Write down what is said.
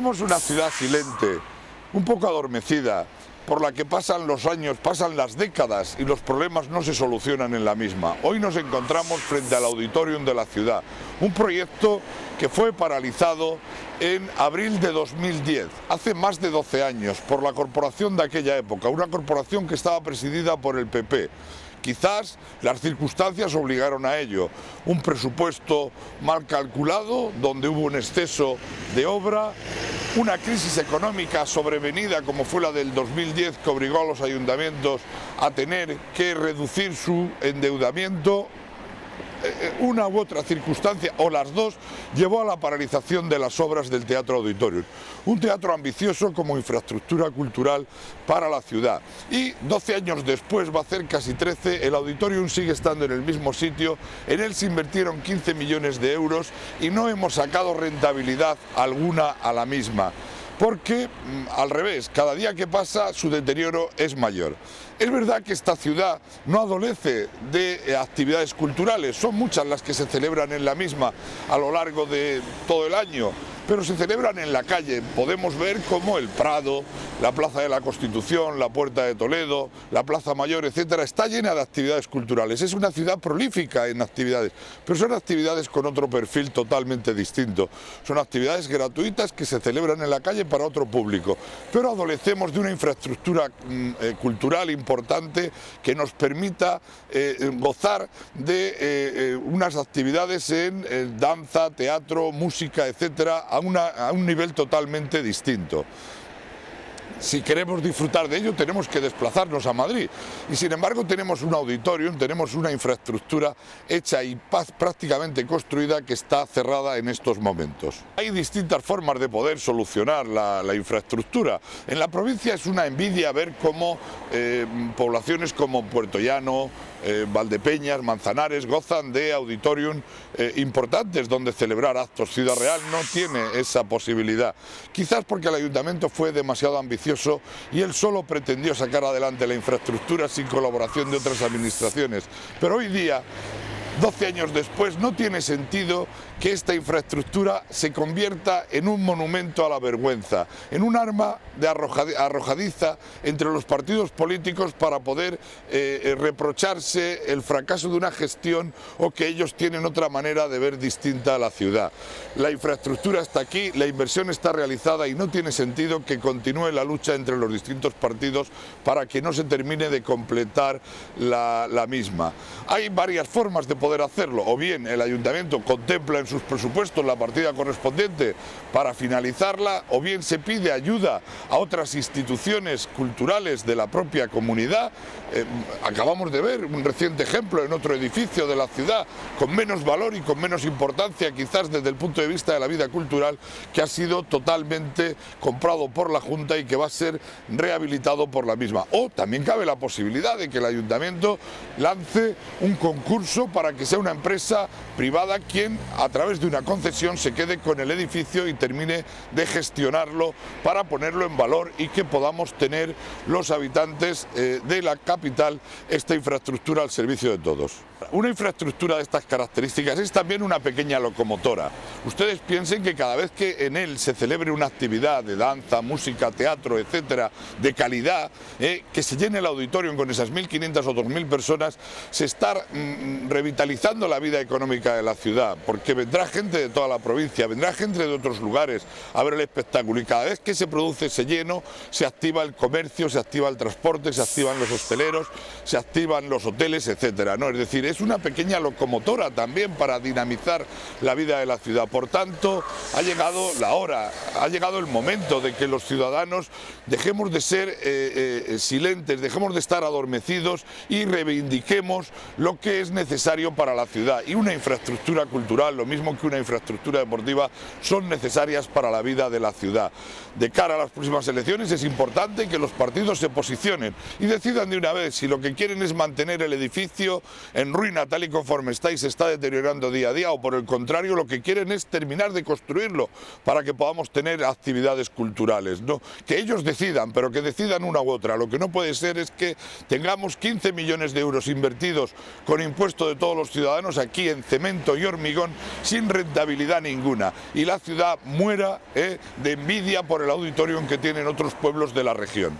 Tenemos una ciudad silente, un poco adormecida, por la que pasan los años, pasan las décadas y los problemas no se solucionan en la misma. Hoy nos encontramos frente al auditorium de la ciudad, un proyecto que fue paralizado en abril de 2010, hace más de 12 años, por la corporación de aquella época, una corporación que estaba presidida por el PP. Quizás las circunstancias obligaron a ello. Un presupuesto mal calculado, donde hubo un exceso de obra, una crisis económica sobrevenida como fue la del 2010 que obligó a los ayuntamientos a tener que reducir su endeudamiento una u otra circunstancia, o las dos, llevó a la paralización de las obras del Teatro Auditorium. Un teatro ambicioso como infraestructura cultural para la ciudad. Y 12 años después, va a ser casi 13, el Auditorium sigue estando en el mismo sitio, en él se invirtieron 15 millones de euros y no hemos sacado rentabilidad alguna a la misma porque mm, al revés, cada día que pasa su deterioro es mayor. Es verdad que esta ciudad no adolece de eh, actividades culturales, son muchas las que se celebran en la misma a lo largo de todo el año, pero se celebran en la calle. Podemos ver cómo el Prado, la Plaza de la Constitución, la Puerta de Toledo, la Plaza Mayor, etcétera, está llena de actividades culturales. Es una ciudad prolífica en actividades, pero son actividades con otro perfil totalmente distinto. Son actividades gratuitas que se celebran en la calle para otro público, pero adolecemos de una infraestructura mm, eh, cultural importante que nos permita eh, gozar de eh, unas actividades en danza, teatro, música, etcétera, a, un nivel totalmente distinto si queremos disfrutar de ello tenemos que desplazarnos a Madrid y sin embargo tenemos un auditorium, tenemos una infraestructura hecha y prácticamente construida que está cerrada en estos momentos. Hay distintas formas de poder solucionar la, infraestructura. En la provincia es una envidia ver cómo eh, poblaciones como Puerto Llano, eh, Valdepeñas, Manzanares gozan de auditorium eh, importantes donde celebrar actos. Ciudad Real no tiene esa posibilidad. Quizás porque el ayuntamiento fue demasiado ambicioso y él solo pretendió sacar adelante la infraestructura sin colaboración de otras administraciones. Pero hoy día 12 años después no tiene sentido que esta infraestructura se convierta en un monumento a la vergüenza, en un arma de arrojadiza entre los partidos políticos para poder eh, eh, reprocharse el fracaso de una gestión o que ellos tienen otra manera de ver distinta a la ciudad. La infraestructura está aquí, la inversión está realizada y no tiene sentido que continúe la lucha entre los distintos partidos para que no se termine de completar la, la misma. Hay varias formas de poder hacerlo, o bien el ayuntamiento contempla en sus presupuestos la partida correspondiente para finalizarla, o bien se pide ayuda a otras instituciones culturales de la propia comunidad. Eh, acabamos de ver un reciente ejemplo en otro edificio de la ciudad, con menos valor y con menos importancia quizás desde el punto de vista de la vida cultural, que ha sido totalmente comprado por la Junta y que va a ser rehabilitado por la misma. O también cabe la posibilidad de que el ayuntamiento lance un concurso que sea una empresa privada quien a través de una concesión se quede con el edificio y termine de gestionarlo para ponerlo en valor y que podamos tener los habitantes eh, de la capital esta infraestructura al servicio de todos. Una infraestructura de estas características es también una pequeña locomotora. Ustedes piensen que cada vez que en él se celebre una actividad de danza, música, teatro, etcétera, de calidad, eh, que se llene el auditorio con esas 1.500 o 2.000 personas, se está mm, revitalizando la vida económica de la ciudad, porque vendrá gente de toda la provincia, vendrá gente de otros lugares a ver el espectáculo y cada vez que se produce ese lleno, se activa el comercio, se activa el transporte, se activan los hosteleros, se activan los hoteles, etcétera. ¿no? Es decir, es una pequeña locomotora también para dinamizar la vida de la ciudad. Por tanto, ha llegado la hora, ha llegado el momento de que los ciudadanos dejemos de ser eh, eh, silentes, dejemos de estar adormecidos y reivindiquemos lo que es necesario para la ciudad. Y una infraestructura cultural, lo mismo que una infraestructura deportiva, son necesarias para la vida de la ciudad. De cara a las próximas elecciones es importante que los partidos se posicionen y decidan de una vez si lo que quieren es mantener el edificio en ruina tal y conforme está se está deteriorando día a día o por el contrario lo que quieren es terminar de construirlo para que podamos tener actividades culturales. Que ellos decidan, pero que decidan una u otra. Lo que no puede ser es que tengamos 15 millones de euros invertidos con impuesto de todos los ciudadanos aquí en cemento y hormigón sin rentabilidad ninguna y la ciudad muera ¿eh? de envidia por el auditorium que tienen otros pueblos de la región.